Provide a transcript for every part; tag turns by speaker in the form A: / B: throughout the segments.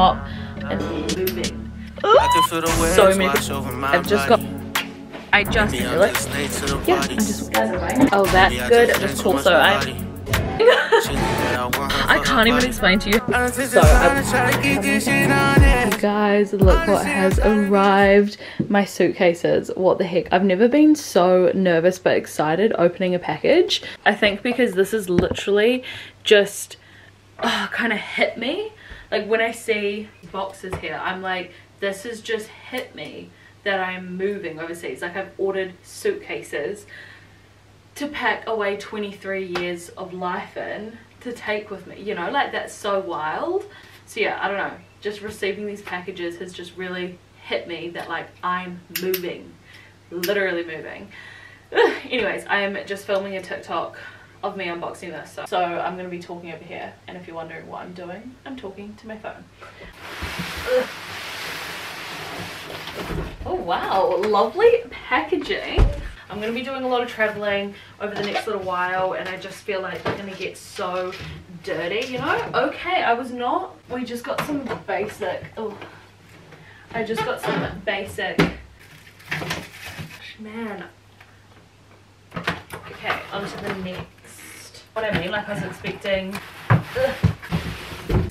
A: top and moving. so many I've just got I just feel it. Yeah, oh, I just Oh that's good. Just cool. So I I can't even explain to you. So, you guys, look what has arrived. My suitcases. What the heck? I've never been so nervous but excited opening a package. I think because this is literally just oh, kind of hit me. Like when I see boxes here, I'm like, this has just hit me that I'm moving overseas. Like I've ordered suitcases to pack away 23 years of life in to take with me you know like that's so wild. So yeah i don't know. Just receiving these packages has just really hit me that like i'm moving literally moving. Anyways i am just filming a tiktok of me unboxing this so, so i'm going to be talking over here and if you're wondering what i'm doing i'm talking to my phone oh wow lovely packaging I'm going to be doing a lot of traveling over the next little while and I just feel like they're going to get so dirty, you know? Okay, I was not. We just got some basic. Oh, I just got some basic. Man. Okay, onto the next. What I mean, like I was expecting. Ugh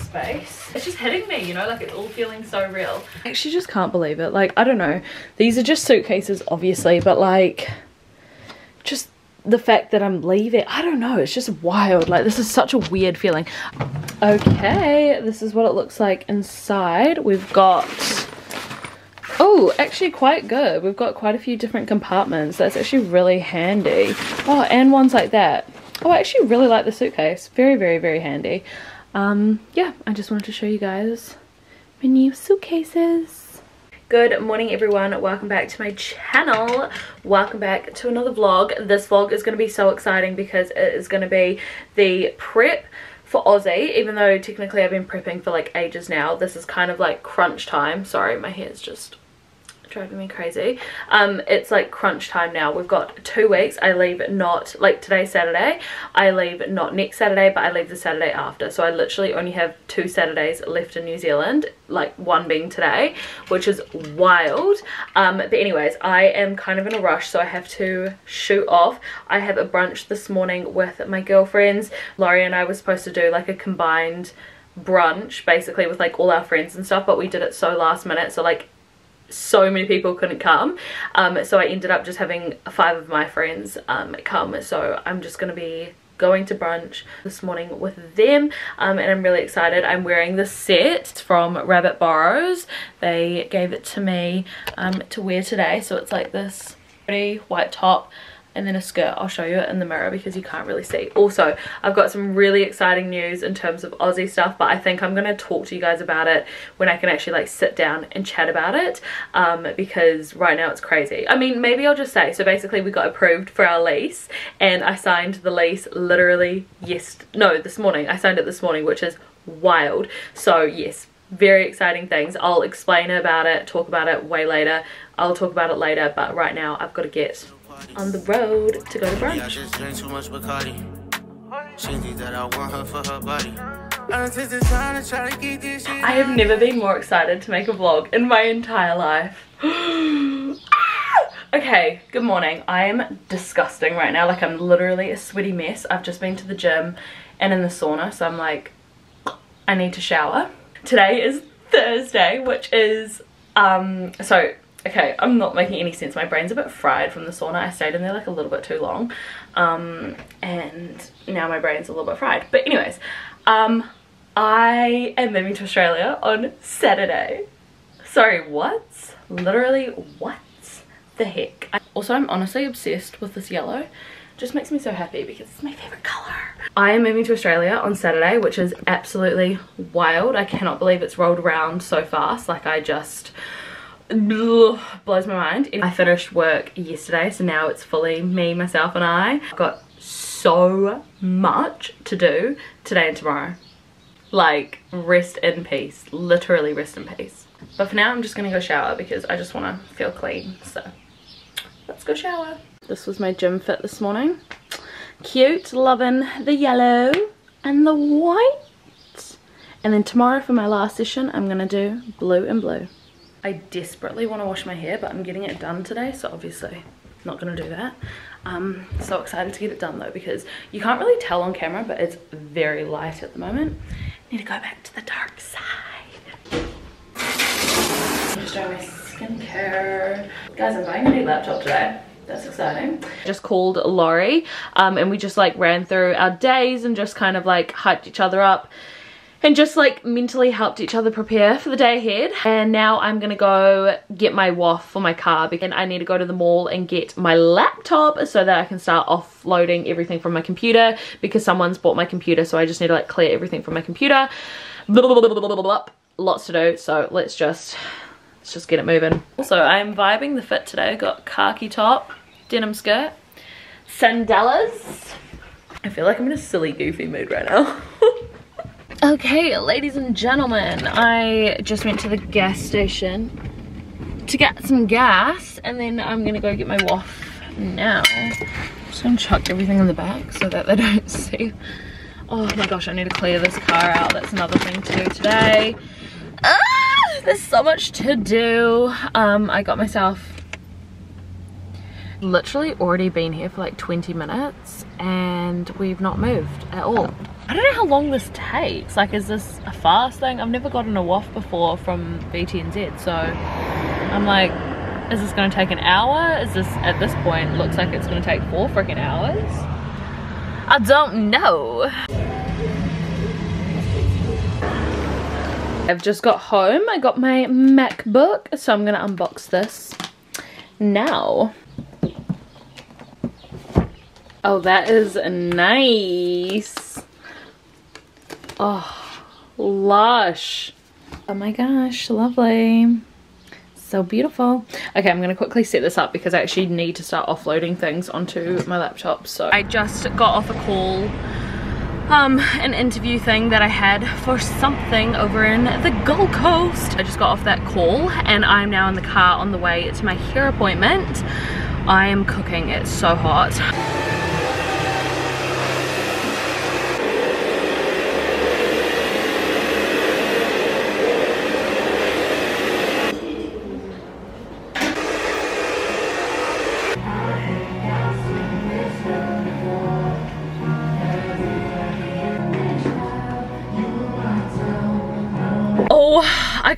A: space. It's just hitting me, you know, like it's all feeling so real. I actually just can't believe it. Like, I don't know. These are just suitcases, obviously, but like, just the fact that I'm leaving, I don't know, it's just wild. Like, this is such a weird feeling. Okay, this is what it looks like inside. We've got, oh, actually quite good. We've got quite a few different compartments. That's actually really handy. Oh, and ones like that. Oh, I actually really like the suitcase. Very, very, very handy. Um, yeah, I just wanted to show you guys my new suitcases. Good morning everyone, welcome back to my channel. Welcome back to another vlog. This vlog is going to be so exciting because it is going to be the prep for Aussie, even though technically I've been prepping for like ages now. This is kind of like crunch time. Sorry, my hair's just driving me crazy. Um it's like crunch time now. We've got two weeks. I leave not like today saturday. I leave not next saturday but i leave the saturday after. So i literally only have two saturdays left in new zealand like one being today which is wild. Um but anyways i am kind of in a rush so i have to shoot off. I have a brunch this morning with my girlfriends. Laurie and i were supposed to do like a combined brunch basically with like all our friends and stuff but we did it so last minute so like so many people couldn't come um, so I ended up just having five of my friends um, come so I'm just gonna be going to brunch this morning with them um, and I'm really excited. I'm wearing the set from Rabbit Burrows. They gave it to me um, to wear today so it's like this pretty white top and then a skirt. I'll show you it in the mirror because you can't really see. Also i've got some really exciting news in terms of aussie stuff but i think i'm going to talk to you guys about it when i can actually like sit down and chat about it um, because right now it's crazy. I mean maybe i'll just say so basically we got approved for our lease and i signed the lease literally yes no this morning. I signed it this morning which is wild. So yes very exciting things. I'll explain about it talk about it way later. I'll talk about it later but right now i've got to get on the road to go to brunch. I have never been more excited to make a vlog in my entire life. okay, good morning. I am disgusting right now. Like I'm literally a sweaty mess. I've just been to the gym and in the sauna. So I'm like, I need to shower. Today is Thursday, which is, um, so okay i'm not making any sense. My brain's a bit fried from the sauna. I stayed in there like a little bit too long. Um and now my brain's a little bit fried. But anyways um i am moving to australia on saturday. Sorry what? Literally what the heck? I, also i'm honestly obsessed with this yellow. Just makes me so happy because it's my favorite color. I am moving to Australia on Saturday, which is absolutely wild. I cannot believe it's rolled around so fast. Like I just blows my mind. I finished work yesterday, so now it's fully me, myself and I. I've got so much to do today and tomorrow. Like, rest in peace. Literally rest in peace. But for now, I'm just gonna go shower because I just wanna feel clean, so let's go shower. This was my gym fit this morning. Cute, loving the yellow and the white And then tomorrow for my last session, I'm gonna do blue and blue. I desperately want to wash my hair, but I'm getting it done today, so obviously not gonna do that. Um, so excited to get it done though, because you can't really tell on camera, but it's very light at the moment. Need to go back to the dark side. Just doing my skincare. Guys, I'm buying a new laptop today that's exciting just called Laurie um, and we just like ran through our days and just kind of like hyped each other up and just like mentally helped each other prepare for the day ahead. And now I'm gonna go get my WOF for my car because I need to go to the mall and get my laptop so that I can start offloading everything from my computer because someone's bought my computer so I just need to like clear everything from my computer. Blah, blah, blah, lots to do so let's just let's just get it moving. Also I'm vibing the fit today. Got khaki top denim skirt sandalas I feel like I'm in a silly goofy mood right now Okay, ladies and gentlemen, I just went to the gas station to get some gas and then I'm gonna go get my WOF now. I'm just gonna chuck everything in the back so that they don't see. Oh my gosh, I need to clear this car out. That's another thing to do today. Ah, there's so much to do. Um, I got myself literally already been here for like 20 minutes and we've not moved at all. I don't know how long this takes. Like, is this a fast thing? I've never gotten a WOF before from VTNZ, so I'm like, is this gonna take an hour? Is this, at this point, looks like it's gonna take four freaking hours? I don't know. I've just got home. I got my MacBook, so I'm gonna unbox this now. Oh, that is nice. Oh, lush. Oh my gosh, lovely. So beautiful. Okay, I'm gonna quickly set this up because I actually need to start offloading things onto my laptop. So I just got off a call um, an interview thing that I had for something over in the Gold Coast. I just got off that call and I'm now in the car on the way to my hair appointment. I am cooking, it's so hot.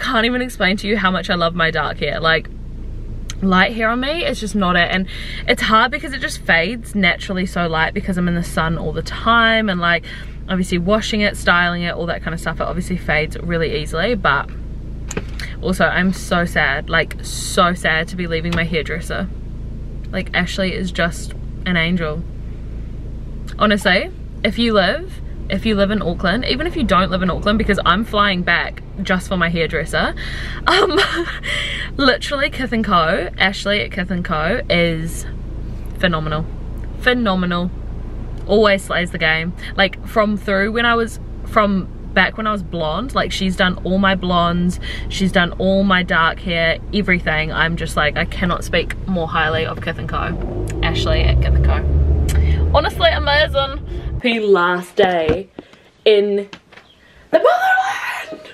A: Can't even explain to you how much I love my dark hair. Like, light hair on me it's just not it. And it's hard because it just fades naturally so light because I'm in the sun all the time and like obviously washing it styling it all that kind of stuff it obviously fades really easily. But also I'm so sad like so sad to be leaving my hairdresser. Like Ashley is just an angel. Honestly if you live if you live in Auckland, even if you don't live in Auckland, because I'm flying back just for my hairdresser, um, literally Kith & Co, Ashley at Kith & Co is phenomenal. Phenomenal. Always slays the game. Like from through when I was, from back when I was blonde, like she's done all my blondes, she's done all my dark hair, everything. I'm just like, I cannot speak more highly of Kith & Co. Ashley at Kith & Co. Honestly amazing happy last day in the motherland!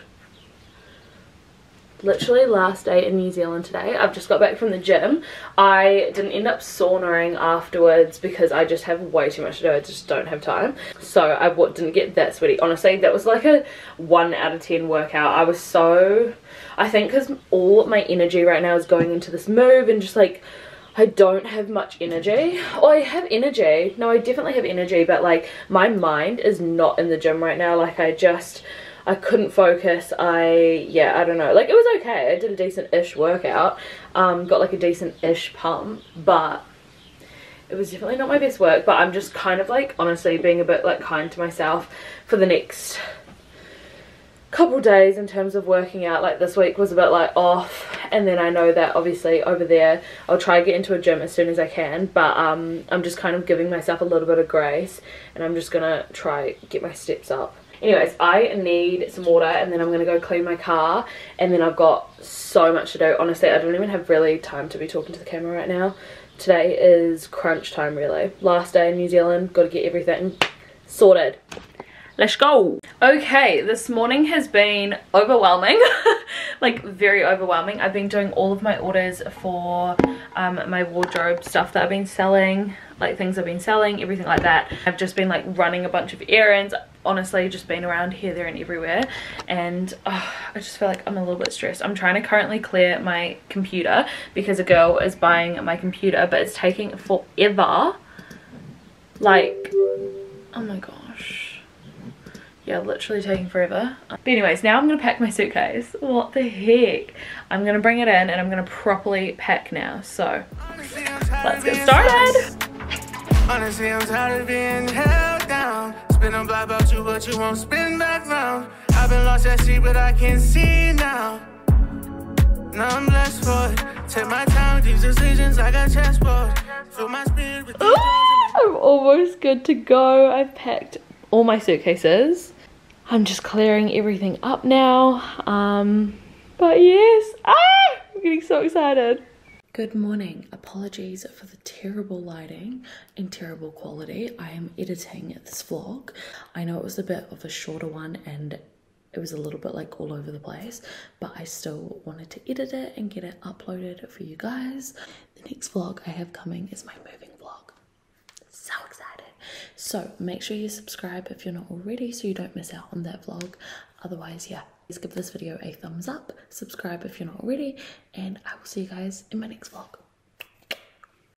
A: Literally last day in New Zealand today. I've just got back from the gym. I didn't end up saunaing afterwards because I just have way too much to do. I just don't have time. So I didn't get that sweaty. Honestly that was like a 1 out of 10 workout. I was so I think because all my energy right now is going into this move and just like I don't have much energy. Oh, I have energy. No, I definitely have energy, but like my mind is not in the gym right now. Like I just, I couldn't focus. I, yeah, I don't know. Like it was okay. I did a decent-ish workout. Um, got like a decent-ish pump, but it was definitely not my best work. But I'm just kind of like honestly being a bit like kind to myself for the next couple days in terms of working out like this week was a bit like off. And then I know that obviously over there I'll try to get into a gym as soon as I can. But um, I'm just kind of giving myself a little bit of grace. And I'm just gonna try get my steps up. Anyways I need some water. And then I'm gonna go clean my car. And then I've got so much to do. Honestly I don't even have really time to be talking to the camera right now. Today is crunch time really. Last day in New Zealand. Got to get everything sorted let's go. Okay this morning has been overwhelming. Like very overwhelming. I've been doing all of my orders for um, my wardrobe stuff that i've been selling like things i've been selling everything like that. I've just been like running a bunch of errands. Honestly just been around here there and everywhere. And oh, i just feel like i'm a little bit stressed. I'm trying to currently clear my computer because a girl is buying my computer but it's taking forever. Like oh my gosh yeah literally taking forever but anyways now i'm gonna pack my suitcase what the heck i'm gonna bring it in and i'm gonna properly pack now so let's get started Honestly, I'm tired of being held down. Spin a block about you, but you won't spin back round. I've been lost at sea, but I can see now. Now I'm blessed for it. Take my time these decisions, I got chessboard. Fill my spirit with I'm almost good to go. I've packed all my suitcases. I'm just clearing everything up now. Um, but yes, ah, I'm getting so excited. Good morning. Apologies for the terrible lighting and terrible quality. I am editing this vlog. I know it was a bit of a shorter one and it was a little bit like all over the place, but I still wanted to edit it and get it uploaded for you guys. The next vlog I have coming is my moving vlog. So excited. So make sure you subscribe if you're not already so you don't miss out on that vlog. Otherwise, yeah, please give this video a thumbs up, subscribe if you're not already, and I will see you guys in my next vlog.